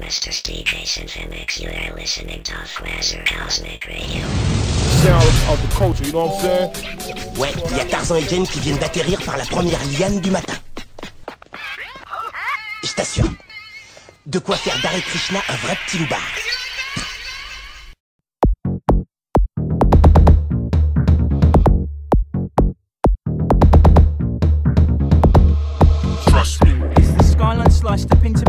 Mr. Steve Jason Mix. You are listening to Quasar Cosmic Radio. Of the culture, you know what I'm saying? Ouais, il y a Tarzan et Jane qui viennent d'atterrir par la première liane du matin. Je t'assure, de quoi faire d'Hare Krishna un vrai petit loupard. Trust me. Is the skyline sliced up into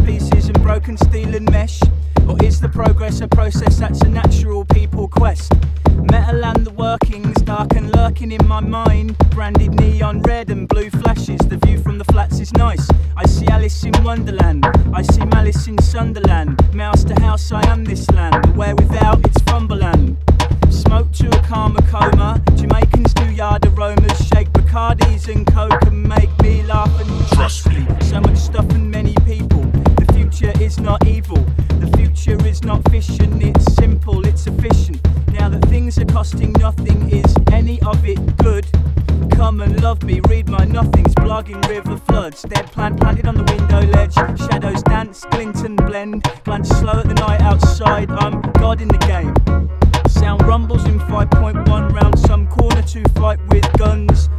broken steel and mesh? Or is the progress a process that's a natural people quest? Metal and the workings, dark and lurking in my mind. Branded neon red and blue flashes, the view from the flats is nice. I see Alice in Wonderland, I see Malice in Sunderland. Mouse to house, I am this land, where without it's Fumberland. Smoke to a karma coma. Jamaicans do yard aromas, shake Bacardis and Coke and make me read my nothings, blogging river floods. Dead plant planted on the window ledge. Shadows dance, glint and blend. Glance slow at the night outside. I'm God in the game. Sound rumbles in 5.1 round some corner to fight with guns.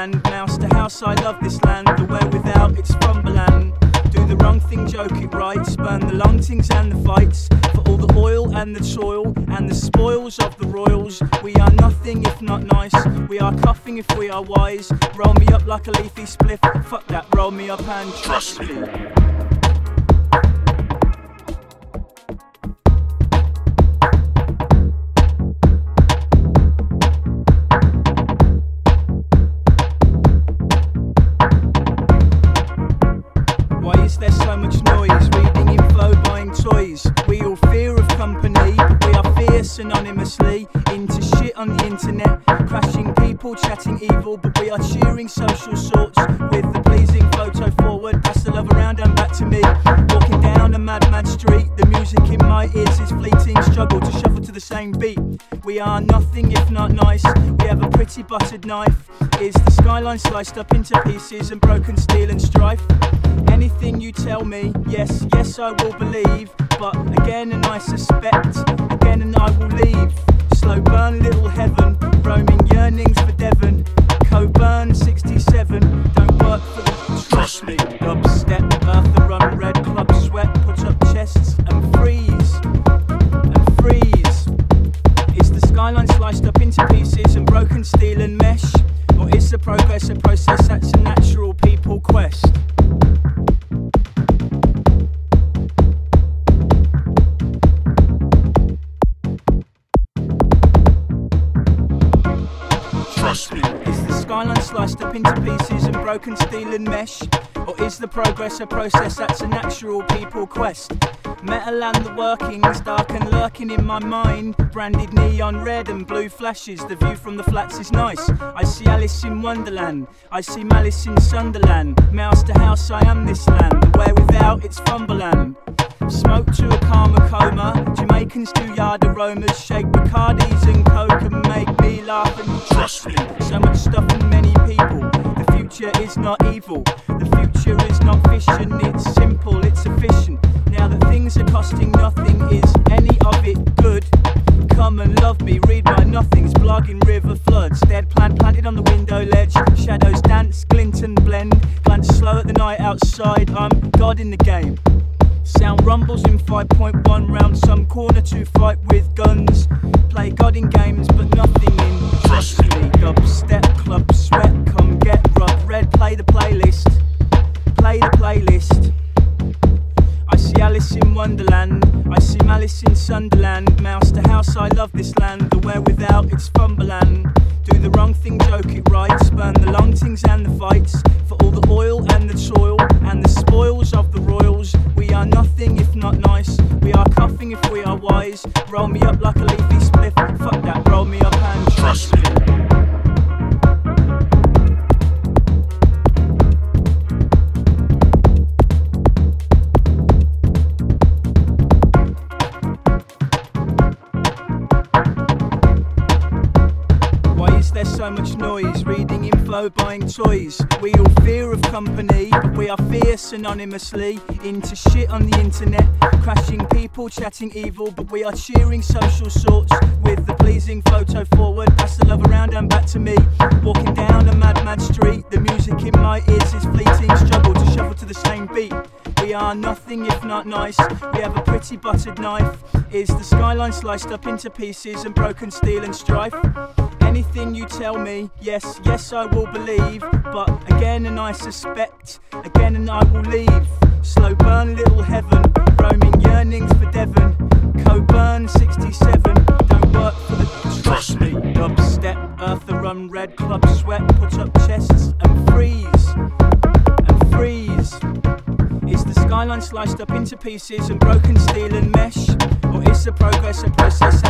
Sunderland. Mouse to house, I love this land. The way without it's Fumberland. Do the wrong thing, joke it right. Spurn the long things and the fights. For all the oil and the toil and the spoils of the royals. We are nothing if not nice. We are coughing if we are wise. Roll me up like a leafy spliff. Fuck that, roll me up and Trust me. Anonymously. Into shit on the internet, crashing people, chatting evil, but we are cheering social sorts with the pleasing photo forward. Pass the love around and back to me. Walking down a mad, mad street, the music in my ears is fleeting. Struggle to shuffle to the same beat. We are nothing if not nice. We have a pretty buttered knife. Is the skyline sliced up into pieces and broken steel and strife? Anything you tell me, yes, yes, I will believe. But again, and I suspect, again, and I progress a process that's a natural people quest? Trust me. Is the skyline sliced up into pieces and broken steel and mesh? Or is the progress a process that's a natural people quest? Metal and the workings, dark and lurking in my mind. Branded neon red and blue flashes, the view from the flats is nice. I see Alice in Wonderland, I see Malice in Sunderland. Mouse to house, I am this land. Where without it's Fumberland. Smoke to a karma coma. Jamaicans do yard aromas, shake Bacardis and Coke and make me laugh and Trust me. so much stuff and many people. The future is not evil. The future is not fiction. It's simple. It's efficient. Things are costing nothing, is any of it good? Come and love me. Read my nothings. Blogging river floods. Dead plant planted on the window ledge. Shadows dance, glint and blend. Glance slow at the night outside. I'm God in the game. Sound rumbles in 5.1 round some corner to fight with guns. Play God in games, but nothing in Trust me. Dubstep, club sweat, come get rough. Red, play the playlist. Wonderland. I see Malice in Sunderland. Mouse to house, I love this land. The where without it's Fumberland. Do the wrong thing, joke it right. Spurn the long things and the fights. For all the oil and the toil and the spoils of the royals. We are nothing if not nice. We are coughing if we are wise. Roll me up like a much noise, reading info, buying toys. We all fear of company, we are fierce anonymously. Into shit on the internet, crashing people, chatting evil, but we are cheering social sorts with the pleasing photo forward. Pass the love around and back to me. Walking down a mad, mad street, the music in my ears is fleeting. Struggle to shuffle to the same beat. We are nothing if not nice. We have a pretty buttered knife. Is the skyline sliced up into pieces and broken steel and strife? Anything you tell me, yes, yes, I will believe. But again, and I suspect, again, and I will leave. Slow burn, little heaven, roaming yearnings for Devon. Coburn 67, don't work for the trust me. Dubstep, earth the run red, club sweat, put up chests and freeze, and freeze. Is the skyline sliced up into pieces and broken steel and mesh? Or is the progress a process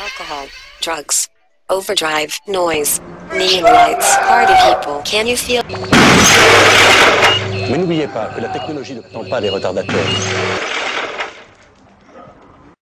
alcohol, drugs, overdrive, noise, neon lights, party people. Can you feel? Mais n'oubliez pas que la technologie ne prend pas les retardataires.